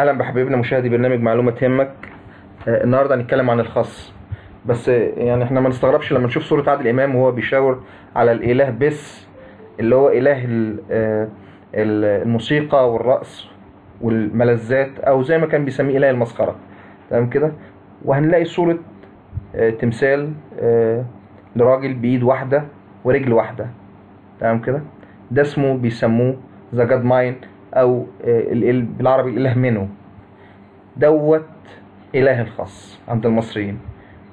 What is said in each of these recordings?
أهلا بحبايبنا مشاهدي برنامج معلومة تهمك. آه، النهارده هنتكلم عن الخاص بس آه، يعني إحنا ما نستغربش لما نشوف صورة عادل امام وهو بيشاور على الاله بس اللي هو اله ال- آه، ال- الموسيقى والرقص والملذات أو زي ما كان بيسميه اله المسخرة. تمام كده؟ وهنلاقي صورة تمثال لراجل بإيد واحدة ورجل واحدة. تمام كده؟ ده اسمه بيسموه the god Min أو آه، ال- ال- بالعربي الاله مين ودوت إله الخس عند المصريين.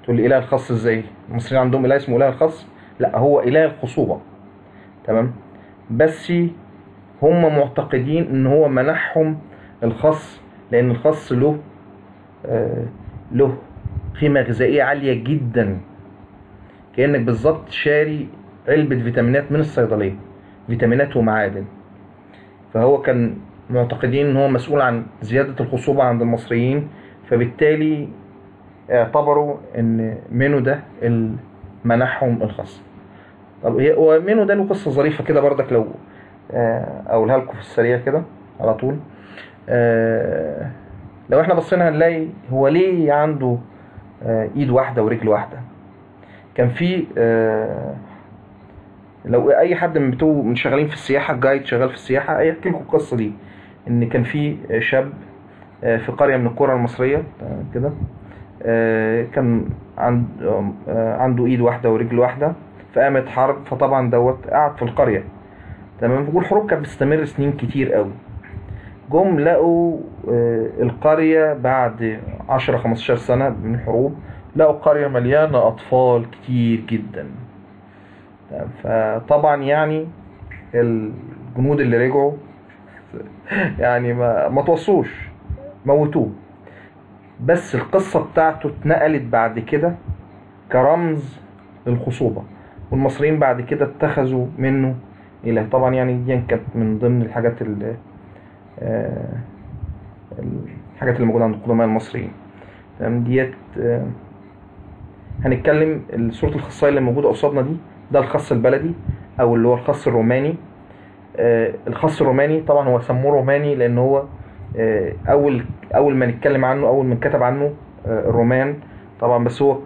تقول لي إله الخس إزاي؟ المصريين عندهم إله اسمه إله الخس؟ لا هو إله الخصوبة. تمام؟ بس هم معتقدين إن هو منحهم الخس لأن الخس له آه، له قيمة غذائية عالية جدا. كأنك بالظبط شاري علبة فيتامينات من الصيدلية فيتامينات ومعادن. فهو كان معتقدين إن هو مسؤول عن زيادة الخصوبة عند المصريين فبالتالي اعتبروا إن منو ده منحهم الخاص طب هي هو منو ده له قصة ظريفة كده بردك لو آه، أقولها لكم في السريع كده على طول. آه، لو إحنا بصينا هنلاقي هو ليه عنده آه، إيد واحدة ورجل واحدة. كان في لو أي حد من بتوع من شغالين في السياحة جايد شغال في السياحة هيحكي لكم القصة دي إن كان في شاب آه، في قرية من القرى المصرية كده؟ آه، كان آه، عنده إيد واحدة ورجل واحدة فقامت حرب فطبعا دوت قعد في القرية تمام؟ والحروب كانت بتستمر سنين كتير قوي جم لقوا القرية بعد 10 15 سنة من الحروب لقوا قرية مليانة أطفال كتير جدا. فطبعا يعني الجنود اللي رجعوا يعني ما ما توصوش موتوه. بس القصة بتاعته اتنقلت بعد كده كرمز للخصوبة والمصريين بعد كده اتخذوا منه إله. طبعا يعني دي كانت من ضمن الحاجات اللي الحاجات اللي موجودة عند القدماء المصريين. تمام ديت آه، هنتكلم صورة الخصاية اللي موجودة قصادنا دي ده الخص البلدي أو اللي هو الخص الروماني. آه، الخص الروماني طبعا هو سموه روماني لأن هو آه، أول أول ما نتكلم عنه أول ما كتب عنه آه، الرومان طبعا. بس هو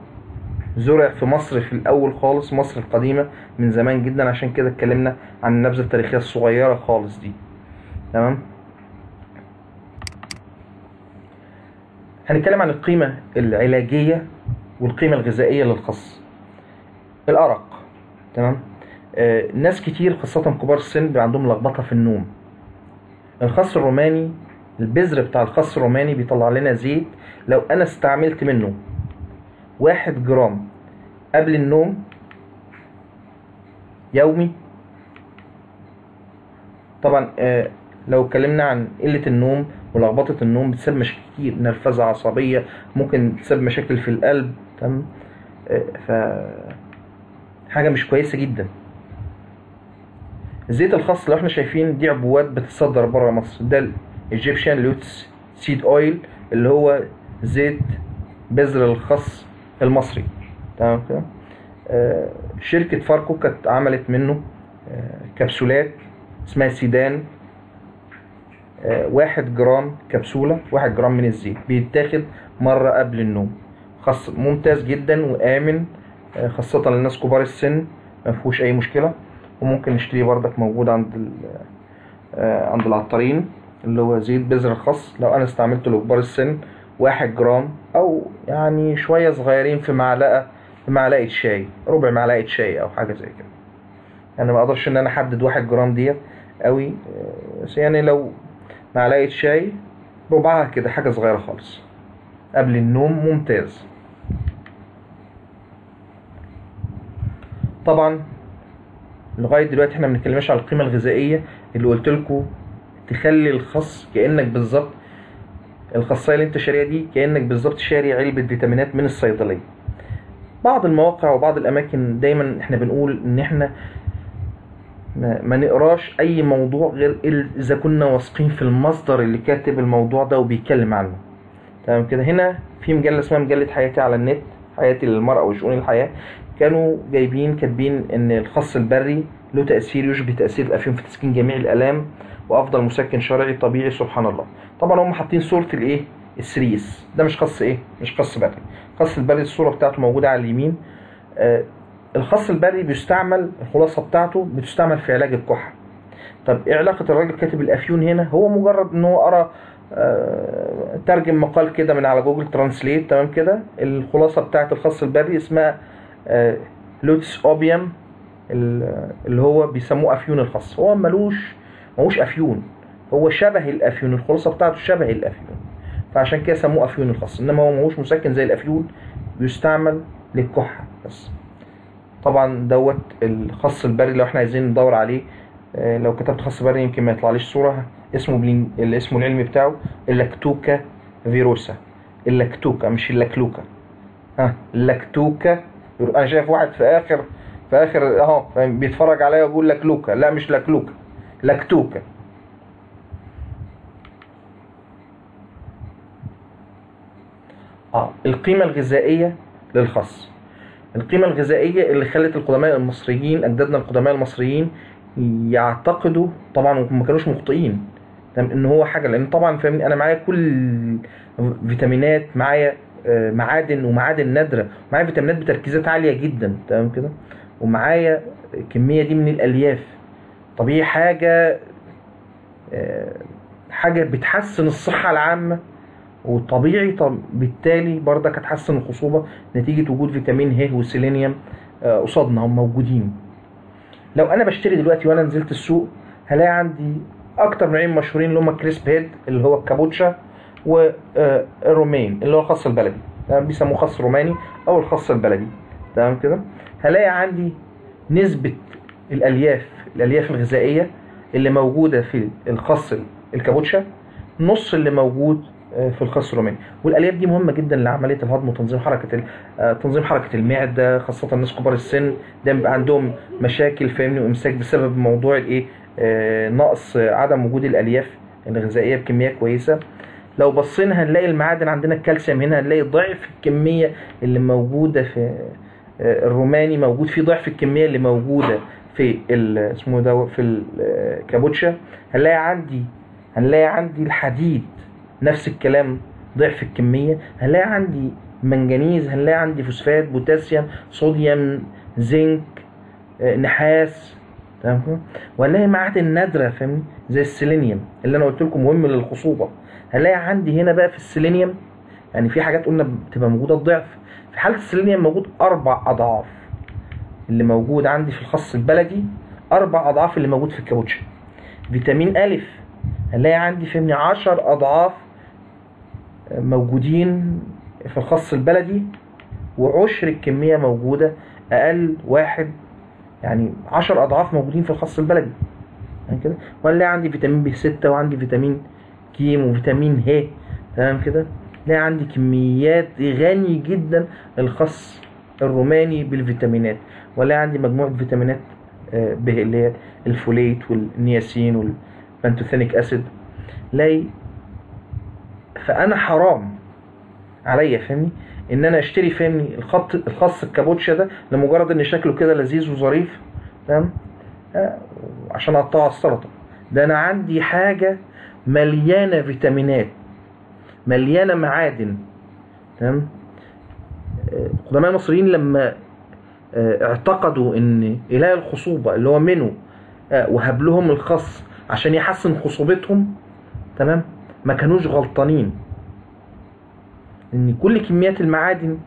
زرع في مصر في الأول خالص مصر القديمة من زمان جدا. عشان كده اتكلمنا عن النبذة التاريخية الصغيرة خالص دي. تمام؟ هنتكلم عن القيمة العلاجية والقيمة الغذائية للخص الأرق. تمام؟ آه ناس كتير خاصة كبار السن بيبقى عندهم لخبطة في النوم. الخس الروماني البذر بتاع الخس الروماني بيطلع لنا زيت لو أنا استعملت منه واحد جرام قبل النوم يومي. طبعا آه لو اتكلمنا عن قلة النوم ولخبطة النوم بتسبب مشاكل كتير نرفزة عصبية ممكن تسبب مشاكل في القلب تمام؟ آه ف حاجة مش كويسة جدا. زيت الخس لو إحنا شايفين دي عبوات بتتصدر بره مصر. ده ال Egyptian lettuce seed oil اللي هو زيت بذر الخس المصري. تمام كده؟ آه شركة فاركو كانت عملت منه آه كبسولات اسمها سيدان. آه واحد جرام كبسولة واحد جرام من الزيت بيتاخد مرة قبل النوم. خاص ممتاز جدا وآمن. خاصة للناس كبار السن ما فيهوش أي مشكلة. وممكن نشتريه بردك موجود عند آه، عند العطارين اللي هو زيت بذر الخس لو أنا استعملته لكبار السن واحد جرام أو يعني شوية صغيرين في معلقة في معلقة شاي ربع معلقة شاي أو حاجة زي كده. يعني ما أقدرش إن أنا أحدد واحد جرام ديت أوي آه، يعني لو معلقة شاي ربعها كده حاجة صغيرة خالص. قبل النوم ممتاز. طبعا لغاية دلوقتي إحنا ما بنتكلمش على القيمة الغذائية اللي قلت لكم تخلي الخس كأنك بالظبط الخصايه اللي أنت شاريها دي كأنك بالظبط شاري علبة فيتامينات من الصيدلية. بعض المواقع وبعض الأماكن دايما إحنا بنقول إن إحنا ما, نقراش أي موضوع غير إذا كنا واثقين في المصدر اللي كاتب الموضوع ده وبيتكلم عنه. تمام كده؟ هنا في مجلة اسمها مجلة حياتي على النت حياتي للمرأة وشؤون الحياة. كانوا جايبين كاتبين إن الخص البري له تأثير يشبه تاثير الافيون في تسكين جميع الألام وأفضل مسكن شرعي طبيعي سبحان الله. طبعا هم حاطين صورة الإيه؟ السريس. ده مش خس إيه؟ مش خس بري. خس البري الصورة بتاعته موجودة على اليمين. آه الخس البري بيستعمل الخلاصة بتاعته بتستعمل في علاج الكحة. طب إيه علاقة الراجل كاتب الأفيون هنا؟ هو مجرد إن هو قرأ آه، ترجم مقال كده من على Google Translate تمام كده؟ الخلاصة بتاعت الخس البري اسمها lettuce opium ال- اللي هو بيسموه أفيون الخس هو ملوش ملوش أفيون. هو شبه الأفيون الخلاصة بتاعته شبه الأفيون. فعشان كده سموه أفيون الخس إنما هو ملوش مسكن زي الأفيون بيستعمل للكحة بس. طبعا دوت الخس البري لو إحنا عايزين ندور عليه. آه، لو كتبت خس بري يمكن ما يطلعليش صورة. اسمه بلين... الاسم العلمي بتاعه ال Lactuca virosa. اللاكتوكا مش اللاكلوكا ها اللاكتوكا أنا شايف واحد في اخر في آخر أهو فاهم؟ بيتفرج عليا وبيقول لاكلوكا لا مش لاكلوكا لاكتوكا آه القيمة الغذائية للخس القيمة الغذائية اللي خلت القدماء المصريين أجدادنا القدماء المصريين يعتقدوا طبعا وما كانوش مخطئين إن هو حاجة. لأن طبعا فاهمني أنا معايا كل فيتامينات معايا معادن ومعادن نادرة. معايا فيتامينات بتركيزات عالية جدا تمام كده؟ ومعايا الكمية دي من الألياف. طبيعي حاجة آه، حاجة بتحسن الصحة العامة وطبيعي طب بالتالي برضك هتحسن الخصوبة نتيجة وجود فيتامين ه والسيلينيوم آه، قصادنا هم موجودين. لو أنا بشتري دلوقتي وأنا نزلت السوق هلاقي عندي أكتر نوعين مشهورين اللي هم كريسب هيد اللي هو الكابوتشا والرومين اللي هو الخس البلدي تمام؟ بيسموه خس روماني أو الخس البلدي. تمام كده؟ هلاقي عندي نسبة الألياف الألياف الغذائية اللي موجودة في الخس الكابوتشا نص اللي موجود آه، في الخس الروماني. والألياف دي مهمة جدا لعملية الهضم وتنظيم حركة آه، تنظيم حركة المعدة خاصة الناس كبار السن. ده بيبقى عندهم مشاكل فاهمني؟ وإمساك بسبب موضوع الإيه؟ آه، نقص عدم وجود الألياف الغذائية بكمية كويسة. لو بصينا هنلاقي المعادن عندنا الكالسيوم هنا هنلاقي ضعف الكمية اللي موجودة في آه، الروماني موجود فيه ضعف الكمية اللي موجودة في اسمه ده في الكابوتشا هنلاقي عندي هنلاقي عندي الحديد نفس الكلام ضعف الكمية. هنلاقي عندي منجنيز هنلاقي عندي فوسفات بوتاسيوم صوديوم زنك آه، نحاس تمام؟ وهنلاقي معادن نادرة فاهمني؟ زي السيلينيوم اللي أنا قلت لكم مهم للخصوبة. هنلاقي عندي هنا بقى في السيلينيوم يعني في حاجات قلنا بتبقى موجودة الضعف في حالة السيلينيوم موجود أربع أضعاف اللي موجود عندي في الخس البلدي أربع أضعاف اللي موجود في الكابوتشا فيتامين الف هنلاقي عندي فهمني عشر أضعاف موجودين في الخس البلدي وعشر الكمية موجودة أقل واحد يعني عشر أضعاف موجودين في الخس البلدي. يعني كده؟ ولا عندي فيتامين B 6 وعندي فيتامين ك وفيتامين ه تمام كده؟ لا عندي كميات غني جدا الخس الروماني بالفيتامينات ولا عندي مجموعة فيتامينات آه، B اللي هي ال folate وال niacin وال pantothenic acid. لاقي فأنا حرام عليا فاهمني؟ إن أنا أشتري فاهمني الخس الخس الكابوتشا ده لمجرد إن شكله كده لذيذ وظريف تمام؟ آه، عشان أقطعه على السلطة. ده أنا عندي حاجة مليانة فيتامينات مليانة معادن تمام؟ القدماء المصريين لما آه، اعتقدوا إن إله الخصوبة اللي هو منه آه، وهب لهم الخص عشان يحسن خصوبتهم تمام؟ ما كانوش غلطانين. إن كل كميات المعادن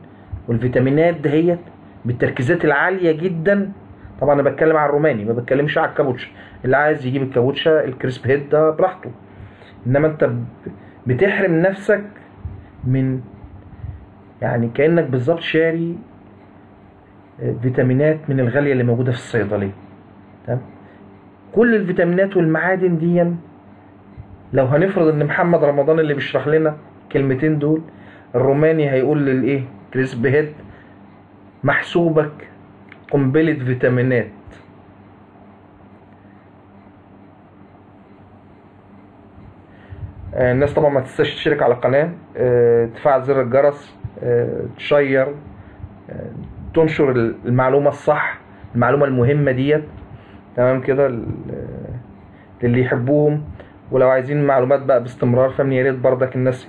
والفيتامينات دهيت بالتركيزات العالية جدا طبعا أنا بتكلم على الروماني ما بتكلمش على الكابوتشا اللي عايز يجيب الكابوتشا الكريسب هيد ده براحته. إنما أنت بتحرم نفسك من يعني كأنك بالظبط شاري آه، فيتامينات من الغالية اللي موجودة في الصيدلية. تمام؟ كل الفيتامينات والمعادن دي لو هنفرض إن محمد رمضان اللي بيشرح لنا الكلمتين دول الروماني هيقول للإيه؟ كريسب هيد محسوبك قنبلة فيتامينات آه، الناس طبعا ما تنساش تشترك على القناة آه، تفعل زر الجرس آه، تشير آه، تنشر المعلومة الصح المعلومة المهمة ديت. تمام كده؟ للي يحبوهم. ولو عايزين معلومات بقى باستمرار فمن يا ريت برضك الناس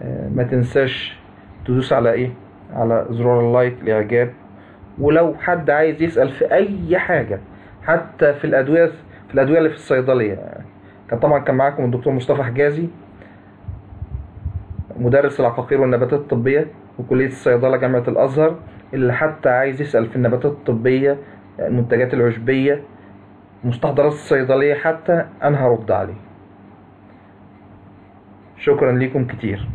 آه، ما تنساش تدوس على إيه؟ على زرار اللايك الإعجاب. ولو حد عايز يسأل في أي حاجة حتى في الأدوية في الأدوية اللي في الصيدلية. كان طبعا كان معاكم الدكتور مصطفى حجازي. مدرس العقاقير والنباتات الطبية وكلية الصيدلة جامعة الأزهر اللي حتى عايز يسأل في النباتات الطبية المنتجات العشبية مستحضرات الصيدلية حتى أنا هرد عليه. شكرا لكم كتير.